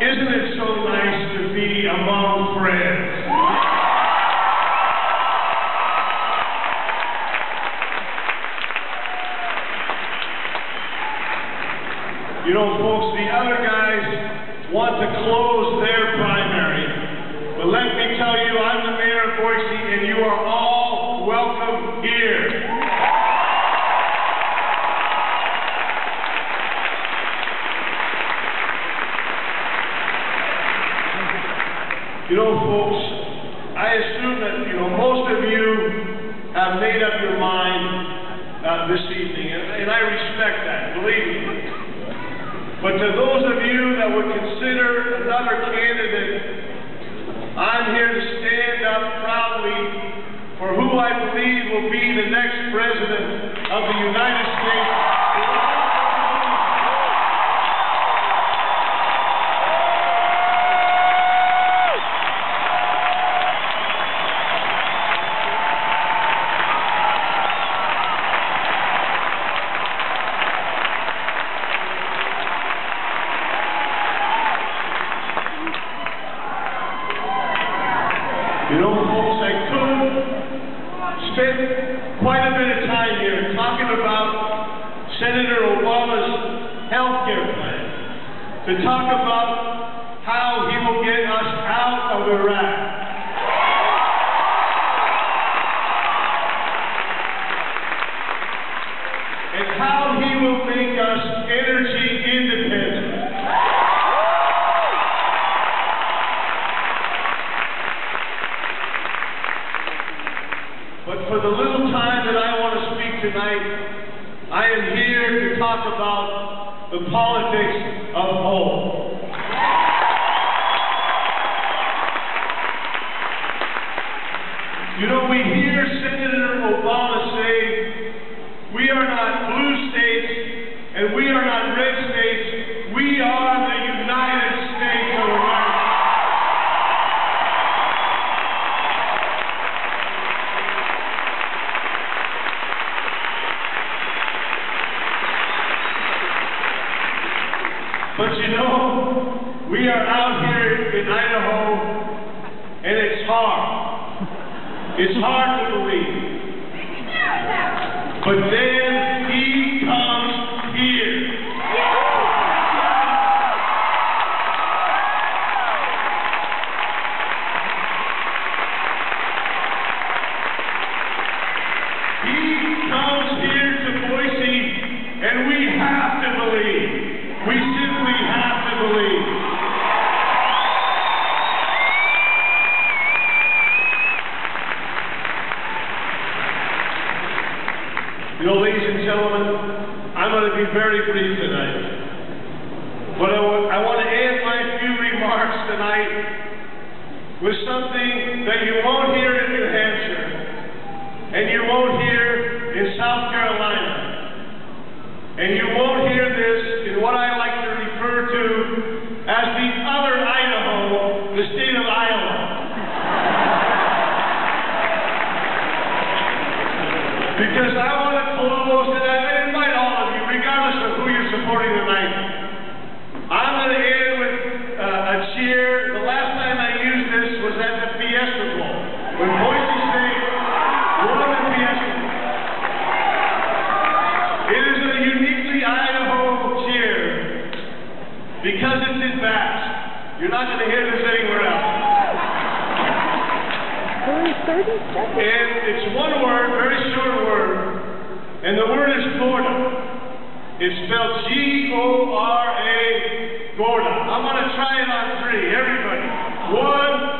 Isn't it so nice to be among friends? You know, folks, the other guys want to close their primary. But let me tell you, I'm the mayor of Boise, and you are all welcome here. You know, folks, I assume that, you know, most of you have made up your mind uh, this evening, and, and I respect that, believe me. But to those of you that would consider another candidate, I'm here to stand up proudly for who I believe will be the next president of the United States. You know, folks, I could spend quite a bit of time here talking about Senator Obama's health care plan, to talk about how he will get us out of Iraq. And how he will make us energy independent. But for the little time that I want to speak tonight, I am here to talk about the politics of hope. You know, we hear Senator Obama say, we are not blue states and we are not red states, we are the United States of America. But you know, we are out here in Idaho, and it's hard. It's hard to believe. But then gentlemen, I'm going to be very brief tonight. But I I want to end my few remarks tonight with something that you won't hear in New Hampshire, and you won't hear in South Carolina, and you won't hear this in what I like to refer to as the other Idaho, the state of Iowa. Because Invite all of you, regardless of who you're supporting tonight. I'm going to end with a cheer. The last time I used this was at the Fiesta Bowl, when Boise State won the Fiesta Bowl. It is a uniquely Idaho cheer because it's in Basque. You're not going to hear this anywhere else. Only 30 seconds. And it's one word, very short word, and the word is Gora. It's spelled G-O-R-A, Gora. I'm going to try it on three. Everybody. One,